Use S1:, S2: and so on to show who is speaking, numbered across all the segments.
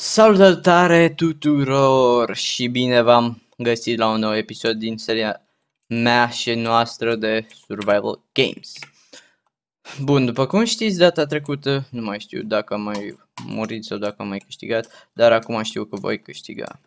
S1: Salutare tuturor și bine v-am găsit la un nou episod din seria mea și noastră de Survival Games. Bun, după cum știți, data trecută, nu mai știu dacă am mai murit sau dacă am mai câștigat, dar acum știu că voi câștiga.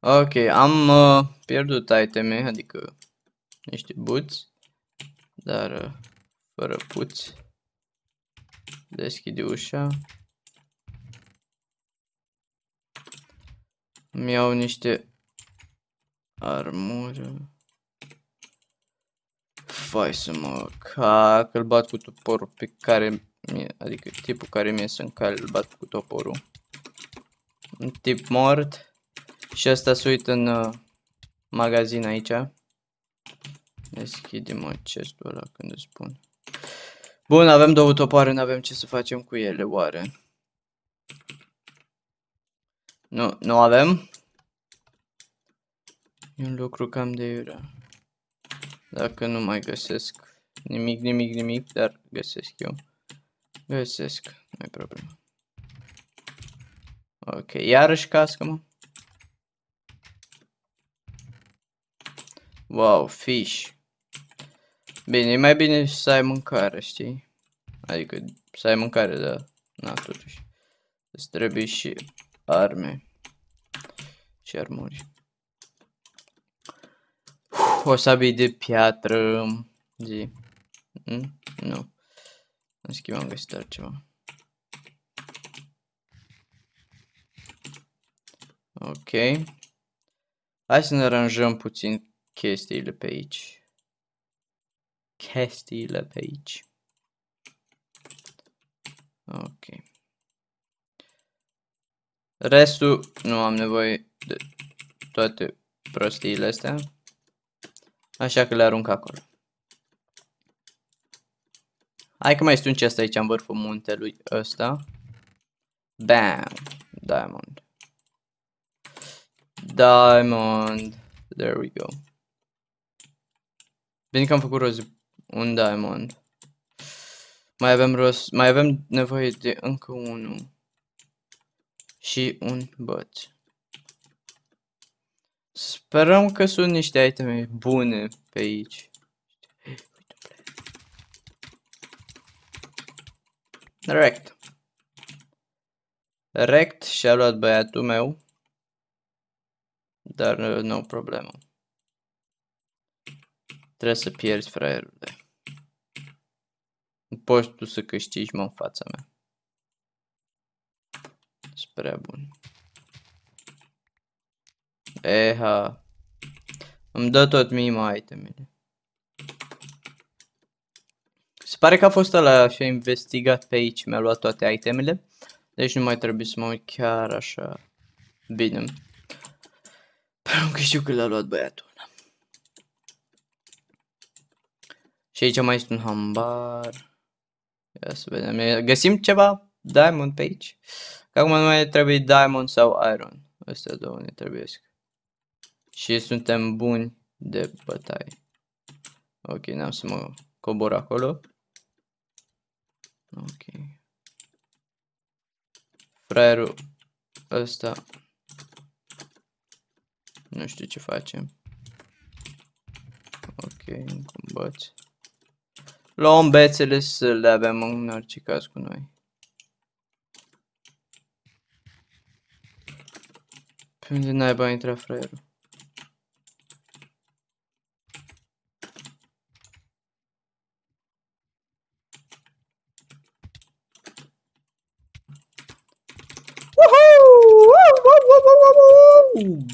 S1: Ok, am uh, pierdut iteme, adică niște buți, dar uh, fără puți. Deschide ușa. Îmi iau niște armură. Fai să mă cac, îl bat cu toporul pe care mie, adică tipul care mi-e să cale, îl bat cu toporul. Un tip mort. Și asta se uită în uh, magazin aici. Deschide-mă chestul ăla când îți spun. Bun, avem două topoare, nu avem ce să facem cu ele, oare? Nu, nu avem? E un lucru cam de iurea. Dacă nu mai găsesc nimic, nimic, nimic, dar găsesc eu. Găsesc, nu ai problemă. Ok, iarăși cască, mă. Wow, fish. Bine, e mai bine să ai mâncare, știi? Adică să ai mâncare, dar na, totuși. Îți trebuie și arme. Și armuri. O sabie de piatră. Zi. Mm? Nu. În schimb am găsit altceva. Ok. Hai să ne aranjăm puțin chestiile pe aici chestiile pe aici. Ok. Restul nu am nevoie de toate prostiile astea. Așa că le arunc acolo. Hai că mai este un chest aici în vârful muntelui ăsta. Bam! Diamond. Diamond. There we go. Bine că am făcut roz un diamond. Mai avem rost, mai avem nevoie de încă unul. Și un bot. Sperăm că sunt niște iteme bune pe aici. Rect. Rect și-a luat băiatul meu. Dar uh, nu problemă. Trebuie să pierzi fraierule. Nu poți tu să câștigi, mă, în fața mea. Spre bun. Eha. Îmi dă tot mima itemele. Se pare că a fost ăla și a investigat pe aici, mi-a luat toate itemele. Deci nu mai trebuie să mă uit chiar așa bine. Pentru că știu că l-a luat băiatul. Și aici mai este un hambar. Ia să vedem. Găsim ceva diamond pe aici? Că acum nu mai trebuie diamond sau iron. Astea două ne trebuie. Și suntem buni de bătaie. Ok, n-am să mă cobor acolo. Ok. Fraierul ăsta. Nu știu ce facem. Ok, combați. Luăm bețele să le avem în orice caz cu noi. Pe unde naiba intra fraierul?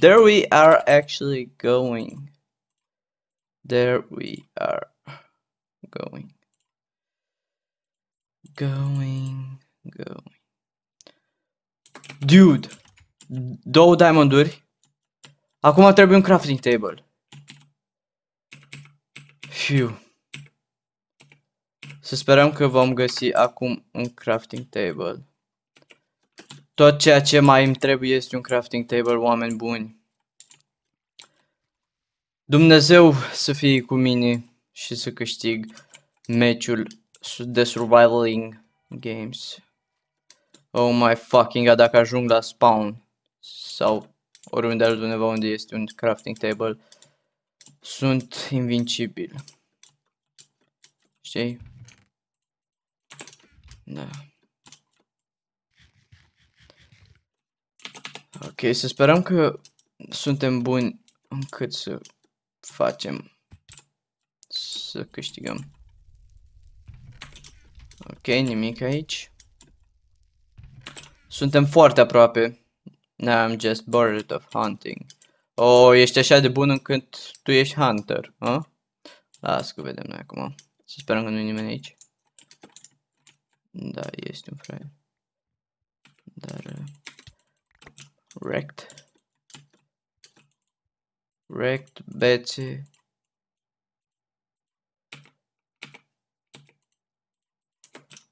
S1: There we are actually going. There we are going. Going, going. Dude! Două diamonduri. Acum trebuie un crafting table. Fiu. Să sperăm că vom găsi acum un crafting table. Tot ceea ce mai îmi trebuie este un crafting table, oameni buni. Dumnezeu să fie cu mine și să câștig meciul de survivaling Games. Oh my fucking god, dacă ajung la spawn sau oriunde altundeva unde este un crafting table, sunt invincibil. Știi? Da. Ok, să sperăm că suntem buni încât să facem să câștigăm. Ok, nimic aici. Suntem foarte aproape. Now I'm just bored of hunting. Oh, ești așa de bun încât tu ești hunter, a? Las că vedem noi acum. Să sperăm că nu e nimeni aici. Da, este un fraier. Dar... Uh, wrecked. Wrecked, bețe.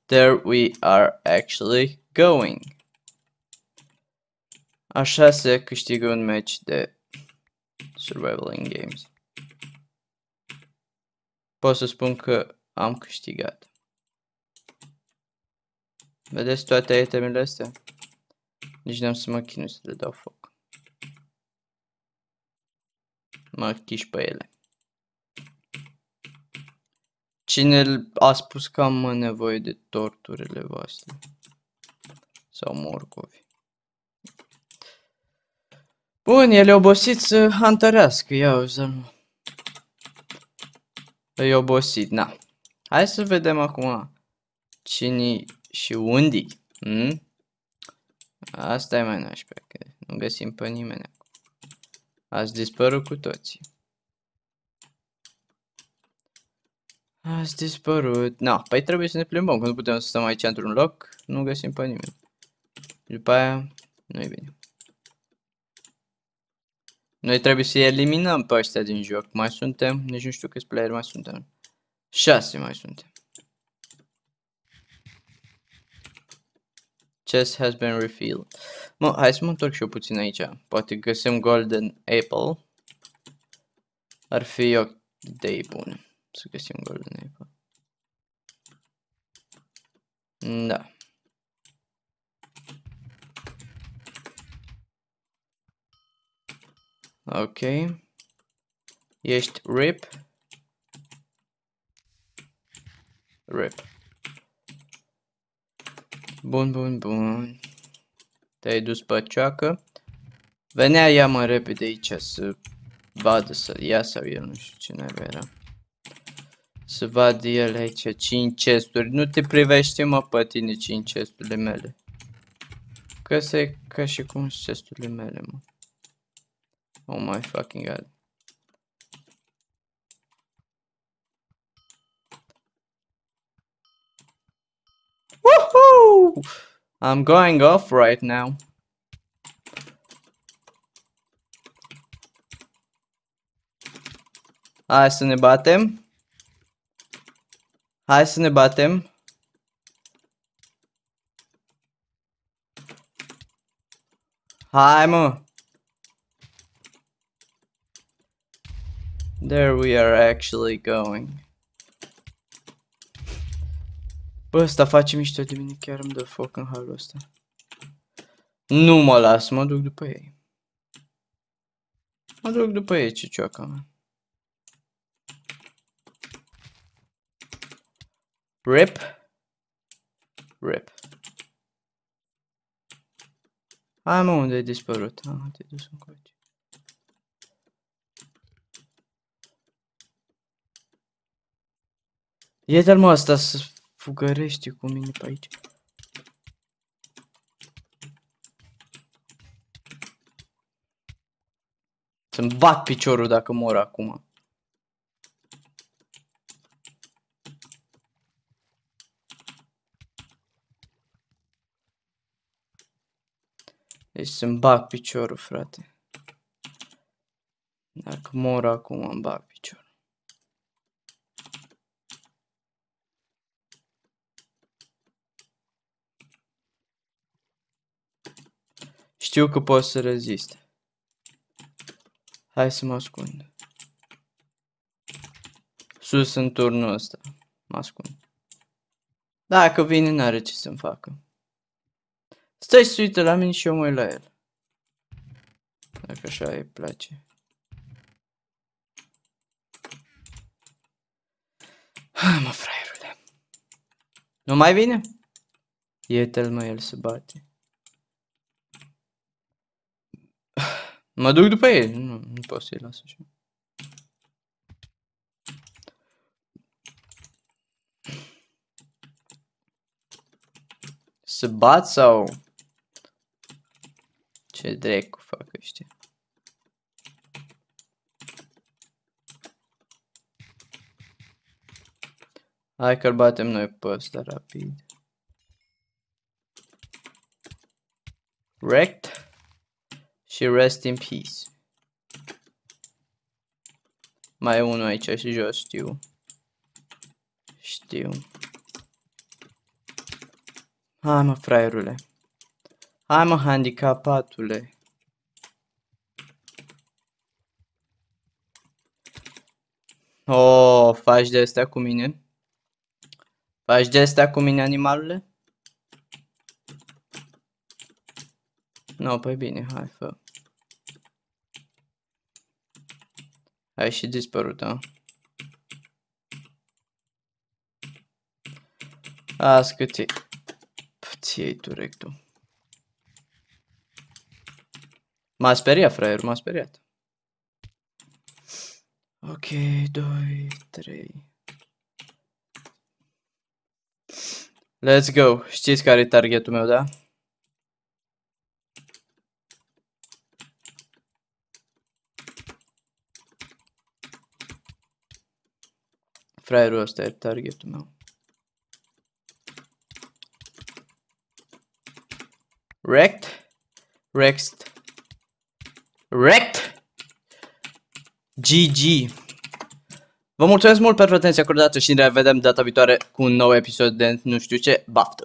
S1: There we are actually going. Așa se câștigă un match de survival in games. Pot să spun că am câștigat. Vedeți toate itemele astea? Nici n-am să mă chinui să le dau foc. Mă chiși pe ele. Cine a spus că am nevoie de torturile voastre? Sau morcovi? Bun, el e obosit să hantărească, ia uzi E obosit, na. Hai să vedem acum cine și unde hmm? Asta e mai nașpa, că nu găsim pe nimeni acum. Ați dispărut cu toții. Ați dispărut. Na, păi trebuie să ne plimbăm, că nu putem să stăm aici într-un loc, nu găsim pe nimeni. După aia, nu e bine. Noi trebuie să eliminăm pe ăștia din joc. Mai suntem, nici nu știu câți player mai suntem. 6 mai suntem. Chest has been refilled. Mă, hai să mă întorc și eu puțin aici. Poate găsim golden apple. Ar fi o idee bună să găsim golden apple. Da. Ok. Ești rip. Rip. Bun, bun, bun. Te-ai dus pe ceacă. Venea ea mai repede aici să vadă să ia sau el, nu știu cine era. Să vadă el aici 5 chesturi. Nu te privește mă pe tine 5 chesturile mele. Că se ca și cum chesturile mele mă. Oh my fucking god. Woohoo! I'm going off right now. Hai să ne batem. Hai să ne batem. Hai mă. There we are actually going. Bă, ăsta face mișto de mine, chiar îmi dă foc în halul ăsta. Nu mă las, mă duc după ei. Mă duc după ei, ce cioaca mea. Rip. Rip. Hai mă, unde ai dispărut? Ah, te-ai dus încoace. Ia-te-l mă asta să fugărește cu mine pe aici. Să-mi bat piciorul dacă mor acum. Deci să-mi bag piciorul, frate. Dacă mor acum, îmi bag piciorul. Știu că pot să rezist. Hai să mă ascund. Sus în turnul ăsta. Mă ascund. Dacă vine, n-are ce să-mi facă. Stai să uite la mine și eu mă uit la el. Dacă așa îi place. Hai mă, fraierule. Nu mai vine? Iete-l mă, el se bate. Mă duc după el, nu, nu pot să-i las așa. Să bat sau... Ce dracu fac ăștia? Hai că-l batem noi pe ăsta rapid. Wrecked și rest in peace. Mai e unul aici și jos, știu. Știu. Hai mă, fraierule. Hai mă, handicapatule. Oh, faci de astea cu mine? Faci de astea cu mine, animalule? Nu, no, păi bine, hai, fă. Ai și dispărut, a? Azi cât e? Ți iei tu rectul. M-a speriat, fraier, m-a speriat. Ok, 2, 3. Let's go. Știți care e targetul meu, da? Fraierul ăsta e targetul meu. Wrecked. Wrecked. Wrecked. GG. Vă mulțumesc mult pentru atenția acordată și ne revedem data viitoare cu un nou episod de nu știu ce, baftă